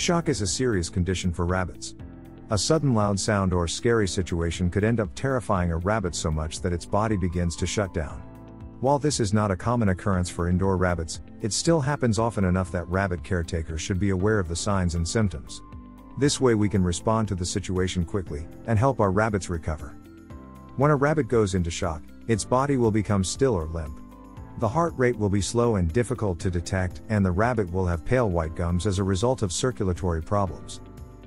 Shock is a serious condition for rabbits. A sudden loud sound or scary situation could end up terrifying a rabbit so much that its body begins to shut down. While this is not a common occurrence for indoor rabbits, it still happens often enough that rabbit caretakers should be aware of the signs and symptoms. This way we can respond to the situation quickly and help our rabbits recover. When a rabbit goes into shock, its body will become still or limp. The heart rate will be slow and difficult to detect, and the rabbit will have pale white gums as a result of circulatory problems.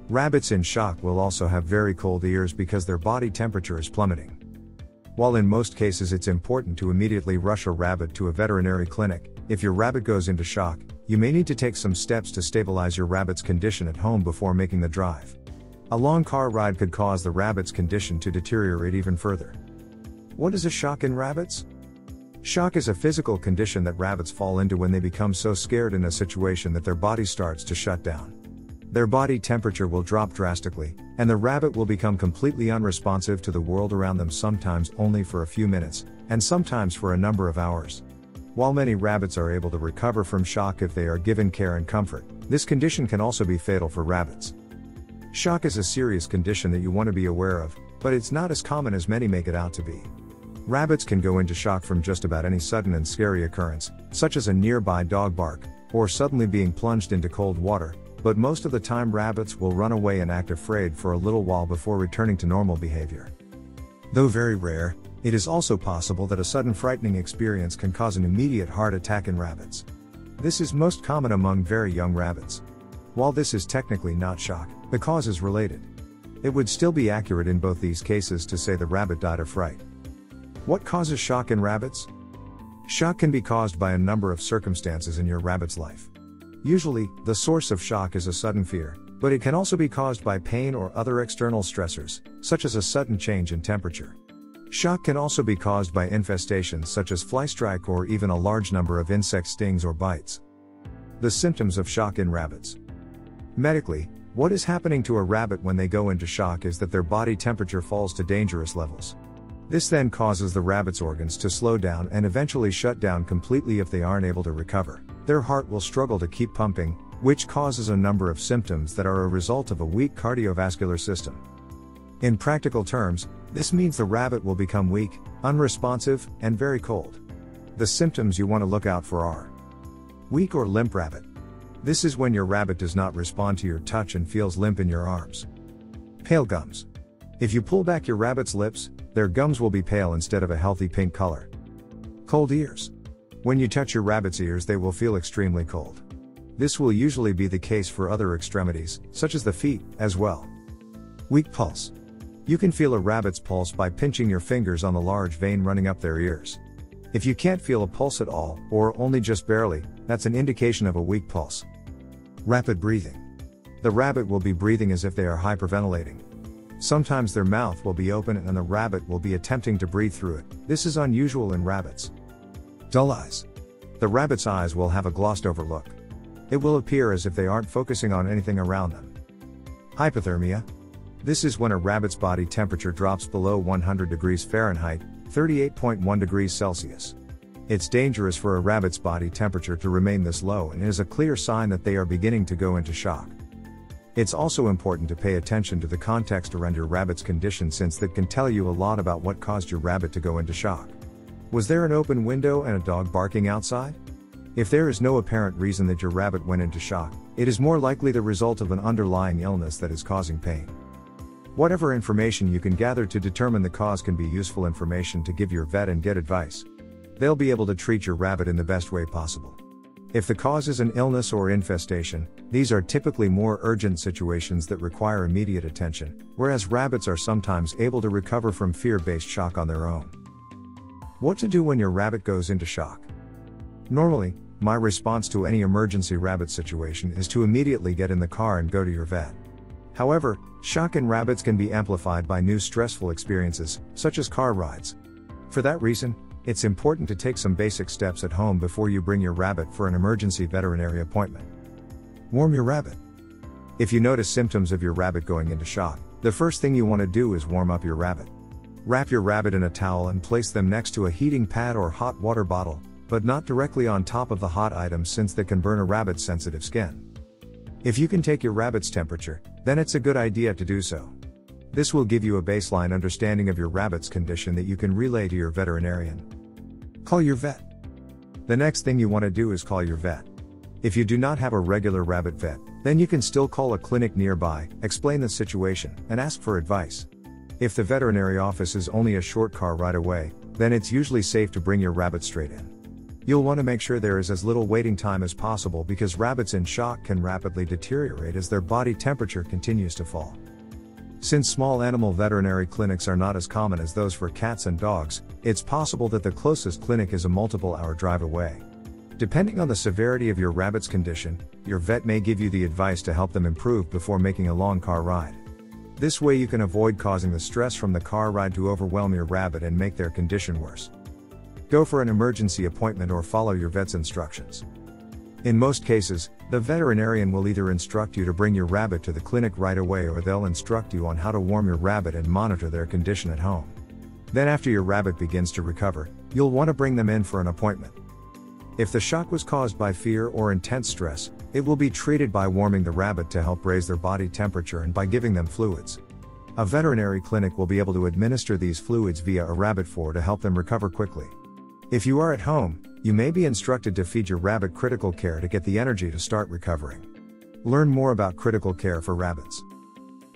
Rabbits in shock will also have very cold ears because their body temperature is plummeting. While in most cases it's important to immediately rush a rabbit to a veterinary clinic, if your rabbit goes into shock, you may need to take some steps to stabilize your rabbit's condition at home before making the drive. A long car ride could cause the rabbit's condition to deteriorate even further. What is a shock in rabbits? Shock is a physical condition that rabbits fall into when they become so scared in a situation that their body starts to shut down. Their body temperature will drop drastically, and the rabbit will become completely unresponsive to the world around them, sometimes only for a few minutes, and sometimes for a number of hours. While many rabbits are able to recover from shock if they are given care and comfort, this condition can also be fatal for rabbits. Shock is a serious condition that you want to be aware of, but it's not as common as many make it out to be. Rabbits can go into shock from just about any sudden and scary occurrence, such as a nearby dog bark, or suddenly being plunged into cold water, but most of the time rabbits will run away and act afraid for a little while before returning to normal behavior. Though very rare, it is also possible that a sudden frightening experience can cause an immediate heart attack in rabbits. This is most common among very young rabbits. While this is technically not shock, the cause is related. It would still be accurate in both these cases to say the rabbit died of fright. What causes shock in rabbits? Shock can be caused by a number of circumstances in your rabbit's life. Usually, the source of shock is a sudden fear, but it can also be caused by pain or other external stressors, such as a sudden change in temperature. Shock can also be caused by infestations such as fly strike or even a large number of insect stings or bites. The symptoms of shock in rabbits. Medically, what is happening to a rabbit when they go into shock is that their body temperature falls to dangerous levels. This then causes the rabbit's organs to slow down and eventually shut down completely if they aren't able to recover. Their heart will struggle to keep pumping, which causes a number of symptoms that are a result of a weak cardiovascular system. In practical terms, this means the rabbit will become weak, unresponsive, and very cold. The symptoms you want to look out for are weak or limp rabbit. This is when your rabbit does not respond to your touch and feels limp in your arms. Pale gums. If you pull back your rabbit's lips, their gums will be pale instead of a healthy pink color. Cold ears. When you touch your rabbit's ears, they will feel extremely cold. This will usually be the case for other extremities, such as the feet, as well. Weak pulse. You can feel a rabbit's pulse by pinching your fingers on the large vein running up their ears. If you can't feel a pulse at all, or only just barely, that's an indication of a weak pulse. Rapid breathing. The rabbit will be breathing as if they are hyperventilating. Sometimes their mouth will be open and the rabbit will be attempting to breathe through it. This is unusual in rabbits. Dull eyes. The rabbit's eyes will have a glossed over look. It will appear as if they aren't focusing on anything around them. Hypothermia. This is when a rabbit's body temperature drops below 100 degrees Fahrenheit, 38.1 degrees Celsius. It's dangerous for a rabbit's body temperature to remain this low and is a clear sign that they are beginning to go into shock. It's also important to pay attention to the context around your rabbit's condition since that can tell you a lot about what caused your rabbit to go into shock. Was there an open window and a dog barking outside? If there is no apparent reason that your rabbit went into shock, it is more likely the result of an underlying illness that is causing pain. Whatever information you can gather to determine the cause can be useful information to give your vet and get advice. They'll be able to treat your rabbit in the best way possible. If the cause is an illness or infestation, these are typically more urgent situations that require immediate attention, whereas rabbits are sometimes able to recover from fear based shock on their own. What to do when your rabbit goes into shock? Normally, my response to any emergency rabbit situation is to immediately get in the car and go to your vet. However, shock in rabbits can be amplified by new stressful experiences, such as car rides. For that reason, it's important to take some basic steps at home before you bring your rabbit for an emergency veterinary appointment. Warm your rabbit. If you notice symptoms of your rabbit going into shock, the first thing you want to do is warm up your rabbit. Wrap your rabbit in a towel and place them next to a heating pad or hot water bottle, but not directly on top of the hot items since they can burn a rabbit's sensitive skin. If you can take your rabbit's temperature, then it's a good idea to do so. This will give you a baseline understanding of your rabbit's condition that you can relay to your veterinarian. Call your vet. The next thing you want to do is call your vet. If you do not have a regular rabbit vet, then you can still call a clinic nearby, explain the situation, and ask for advice. If the veterinary office is only a short car ride away, then it's usually safe to bring your rabbit straight in. You'll want to make sure there is as little waiting time as possible because rabbits in shock can rapidly deteriorate as their body temperature continues to fall. Since small animal veterinary clinics are not as common as those for cats and dogs, it's possible that the closest clinic is a multiple hour drive away. Depending on the severity of your rabbit's condition, your vet may give you the advice to help them improve before making a long car ride. This way you can avoid causing the stress from the car ride to overwhelm your rabbit and make their condition worse. Go for an emergency appointment or follow your vet's instructions. In most cases, the veterinarian will either instruct you to bring your rabbit to the clinic right away or they'll instruct you on how to warm your rabbit and monitor their condition at home. Then, after your rabbit begins to recover, you'll want to bring them in for an appointment. If the shock was caused by fear or intense stress, it will be treated by warming the rabbit to help raise their body temperature and by giving them fluids. A veterinary clinic will be able to administer these fluids via a rabbit four to help them recover quickly. If you are at home, you may be instructed to feed your rabbit critical care to get the energy to start recovering. Learn more about critical care for rabbits.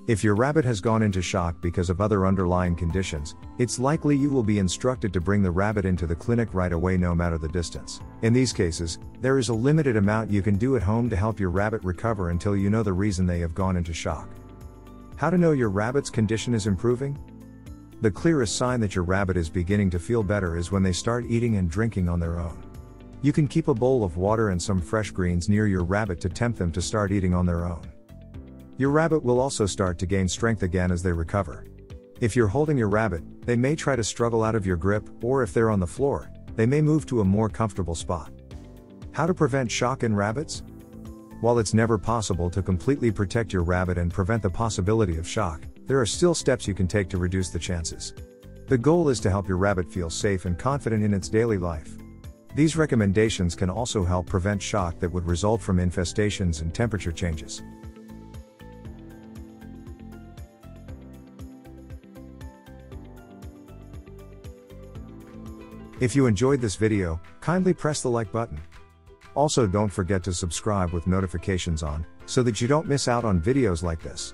If your rabbit has gone into shock because of other underlying conditions, it's likely you will be instructed to bring the rabbit into the clinic right away no matter the distance. In these cases, there is a limited amount you can do at home to help your rabbit recover until you know the reason they have gone into shock. How to know your rabbit's condition is improving? The clearest sign that your rabbit is beginning to feel better is when they start eating and drinking on their own. You can keep a bowl of water and some fresh greens near your rabbit to tempt them to start eating on their own. Your rabbit will also start to gain strength again as they recover. If you're holding your rabbit, they may try to struggle out of your grip, or if they're on the floor, they may move to a more comfortable spot. How to prevent shock in rabbits? While it's never possible to completely protect your rabbit and prevent the possibility of shock, there are still steps you can take to reduce the chances. The goal is to help your rabbit feel safe and confident in its daily life. These recommendations can also help prevent shock that would result from infestations and temperature changes. If you enjoyed this video, kindly press the like button. Also don't forget to subscribe with notifications on, so that you don't miss out on videos like this.